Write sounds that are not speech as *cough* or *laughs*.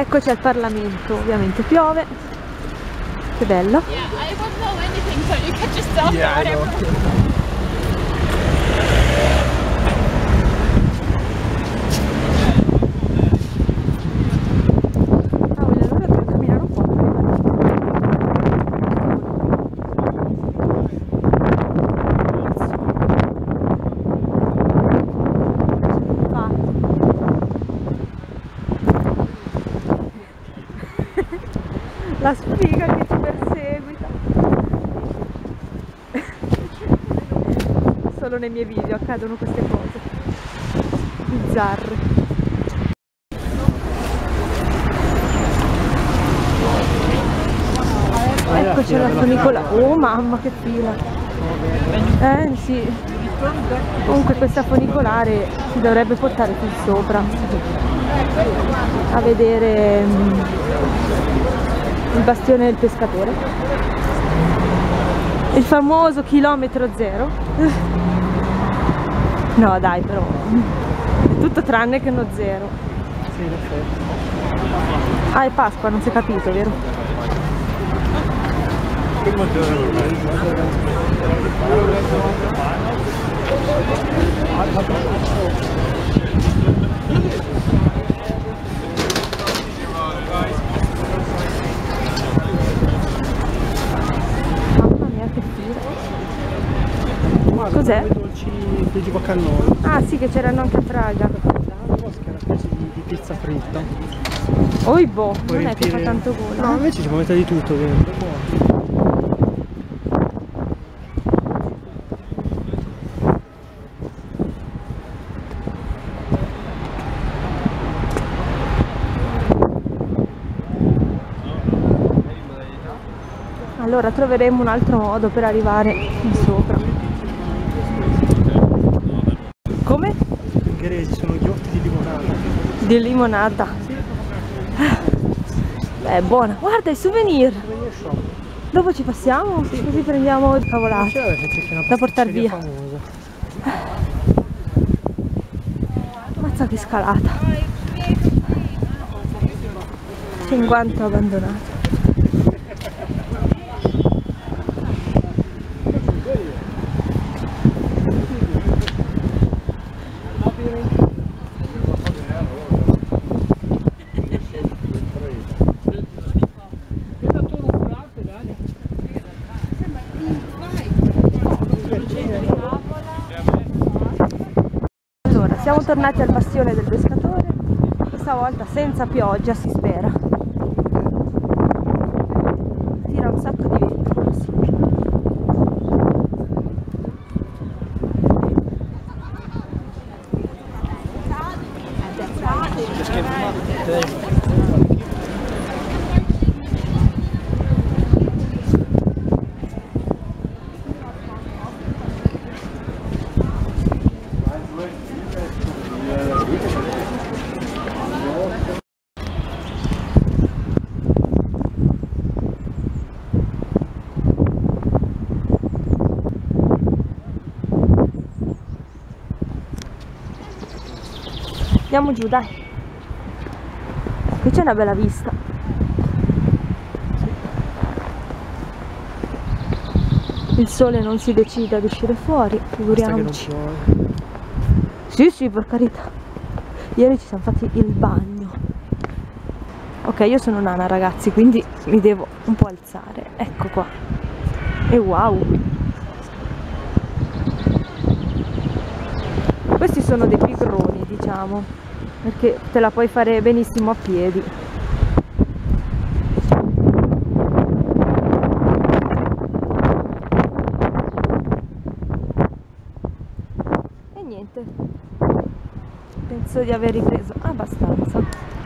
Eccoci al Parlamento, ovviamente piove. Che bello. Yeah, La sfiga che ci perseguita. Solo nei miei video accadono queste cose bizzarre. Ecco c'è la funicola. Oh mamma che fila. Eh sì. Comunque questa funicolare si dovrebbe portare qui sopra a vedere mm, il bastione del pescatore. Il famoso chilometro zero. *laughs* No dai però. È tutto tranne che uno zero. Ah è Pasqua, non si è capito, vero? Mamma mia che fila. Cos'è? I dolci di tipo cannolo. Ah sì che c'erano anche a Praga. Che era specie di, pizza fritta. Oi boh, Puoi non è che fa riempire- tanto gola. No, eh. invece ci può mettere di tutto dentro. Allora troveremo un altro modo per arrivare in sopra. Come? Grecia sono ghiotti di limonata. Di limonata. Beh, è buona. Guarda i souvenir. Dopo ci passiamo, così prendiamo il una Da portar pasticceria via. famosa. Mazza che scalata. 50 abbandonato. Allora, siamo tornati al bastione del pescatore, questa volta senza pioggia si spera. Tira un sacco di vento. sì. Andiamo giù, dai. Qui c'è una bella vista. Il sole non si decide ad uscire fuori, figuriamoci. Sì, sì, per carità. Ieri ci siamo fatti il bagno. Ok, io sono nana ragazzi, quindi mi devo un po' alzare. Ecco qua. E wow. Questi sono dei pigroni, diciamo, perché te la puoi fare benissimo a piedi. E niente. Penso di aver ripreso abbastanza.